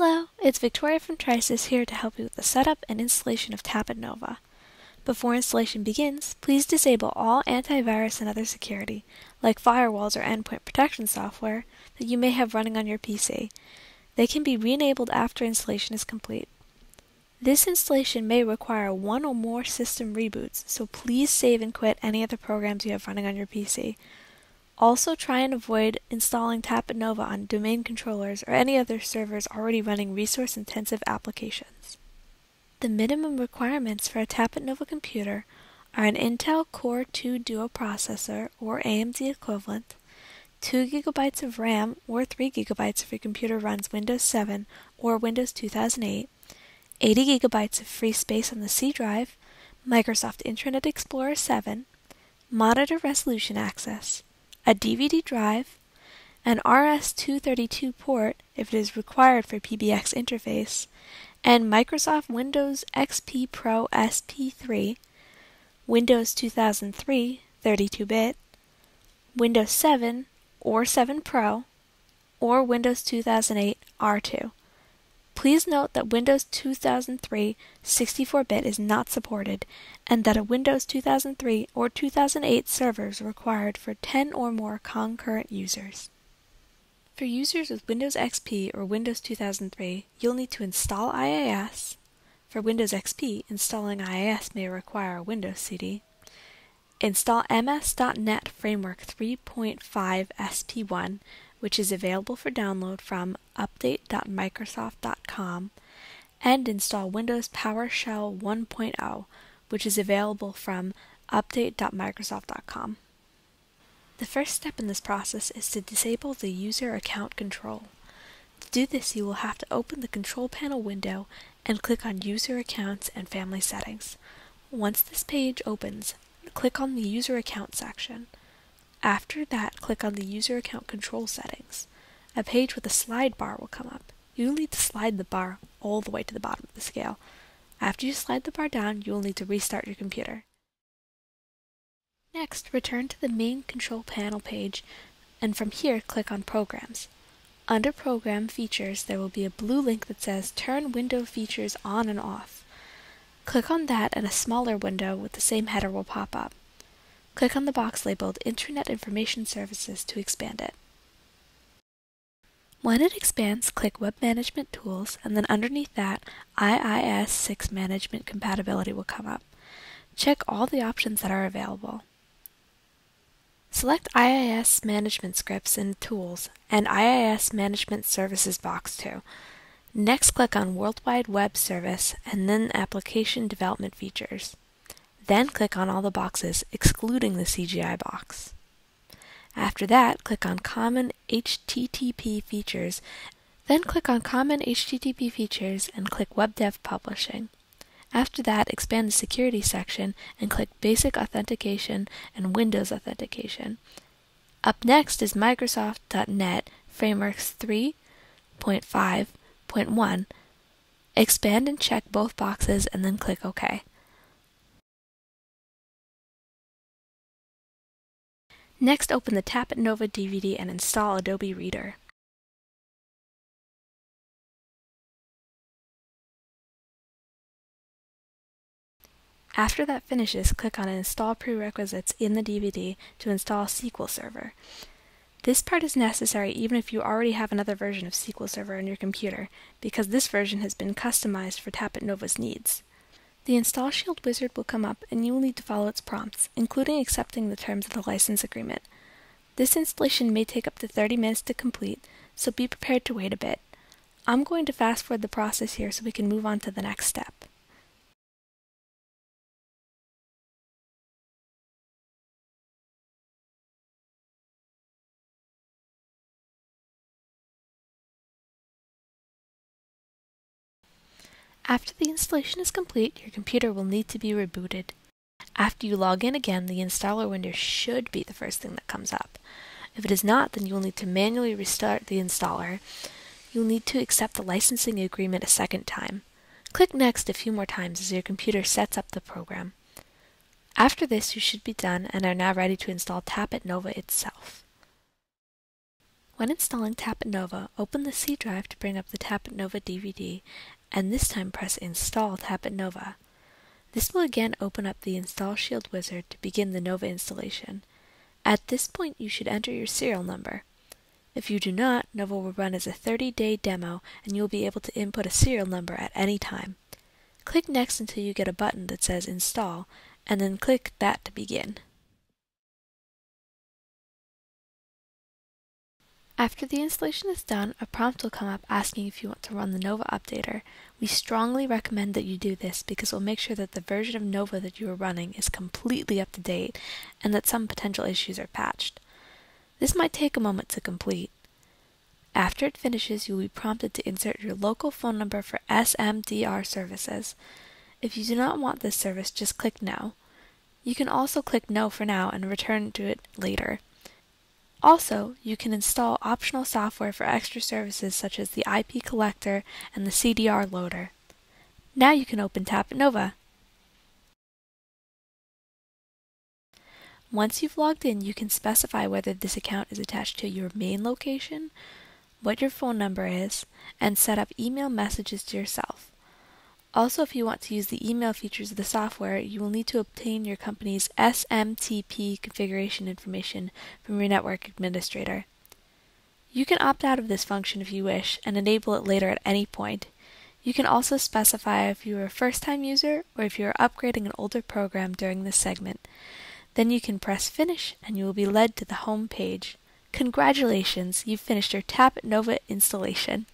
Hello, it's Victoria from Trisys here to help you with the setup and installation of Tapit Nova. Before installation begins, please disable all antivirus and other security, like firewalls or endpoint protection software, that you may have running on your PC. They can be re-enabled after installation is complete. This installation may require one or more system reboots, so please save and quit any other programs you have running on your PC. Also try and avoid installing Tapit Nova on domain controllers or any other servers already running resource-intensive applications. The minimum requirements for a Tapit Nova computer are an Intel Core 2 Duo processor or AMD equivalent, 2 GB of RAM or 3 GB if your computer runs Windows 7 or Windows 2008, 80 GB of free space on the C drive, Microsoft Internet Explorer 7, monitor resolution access, a DVD drive, an RS-232 port if it is required for PBX interface, and Microsoft Windows XP Pro SP3, Windows 2003 32-bit, Windows 7 or 7 Pro, or Windows 2008 R2. Please note that Windows 2003 64-bit is not supported and that a Windows 2003 or 2008 server is required for 10 or more concurrent users. For users with Windows XP or Windows 2003, you'll need to install IIS. For Windows XP, installing IIS may require a Windows CD. Install MS.NET Framework 3.5 SP1 which is available for download from update.microsoft.com, and install Windows PowerShell 1.0, which is available from update.microsoft.com. The first step in this process is to disable the user account control. To do this, you will have to open the control panel window and click on User Accounts and Family Settings. Once this page opens, click on the User Account section. After that, click on the User Account Control settings. A page with a slide bar will come up. You'll need to slide the bar all the way to the bottom of the scale. After you slide the bar down, you will need to restart your computer. Next, return to the main control panel page, and from here, click on Programs. Under Program Features, there will be a blue link that says Turn Window Features On and Off. Click on that and a smaller window with the same header will pop up. Click on the box labeled Internet Information Services to expand it. When it expands, click Web Management Tools, and then underneath that, IIS 6 Management Compatibility will come up. Check all the options that are available. Select IIS Management Scripts in Tools and IIS Management Services box too. Next click on Worldwide Web Service and then Application Development Features. Then click on all the boxes, excluding the CGI box. After that, click on Common HTTP Features, then click on Common HTTP Features and click Web Dev Publishing. After that, expand the Security section and click Basic Authentication and Windows Authentication. Up next is Microsoft.NET Frameworks 3.5.1. Expand and check both boxes and then click OK. Next, open the Tapit Nova DVD and install Adobe Reader. After that finishes, click on Install Prerequisites in the DVD to install SQL Server. This part is necessary even if you already have another version of SQL Server on your computer, because this version has been customized for Tapit Nova's needs. The Install Shield wizard will come up and you will need to follow its prompts, including accepting the terms of the license agreement. This installation may take up to 30 minutes to complete, so be prepared to wait a bit. I'm going to fast forward the process here so we can move on to the next step. After the installation is complete, your computer will need to be rebooted. After you log in again, the installer window should be the first thing that comes up. If it is not, then you will need to manually restart the installer. You'll need to accept the licensing agreement a second time. Click Next a few more times as your computer sets up the program. After this, you should be done and are now ready to install Tapit Nova itself. When installing Tapit Nova, open the C drive to bring up the Tapit Nova DVD, and this time press Install Tapit Nova. This will again open up the Install Shield wizard to begin the Nova installation. At this point, you should enter your serial number. If you do not, Nova will run as a 30-day demo, and you will be able to input a serial number at any time. Click Next until you get a button that says Install, and then click that to begin. After the installation is done, a prompt will come up asking if you want to run the Nova Updater. We strongly recommend that you do this because it will make sure that the version of Nova that you are running is completely up to date and that some potential issues are patched. This might take a moment to complete. After it finishes, you will be prompted to insert your local phone number for SMDR services. If you do not want this service, just click No. You can also click No for now and return to it later. Also, you can install optional software for extra services such as the IP collector and the CDR loader. Now you can open Tapit Nova. Once you've logged in, you can specify whether this account is attached to your main location, what your phone number is, and set up email messages to yourself. Also, if you want to use the email features of the software, you will need to obtain your company's SMTP configuration information from your network administrator. You can opt out of this function if you wish and enable it later at any point. You can also specify if you are a first-time user or if you are upgrading an older program during this segment. Then you can press Finish and you will be led to the home page. Congratulations, you've finished your Tapit Nova installation.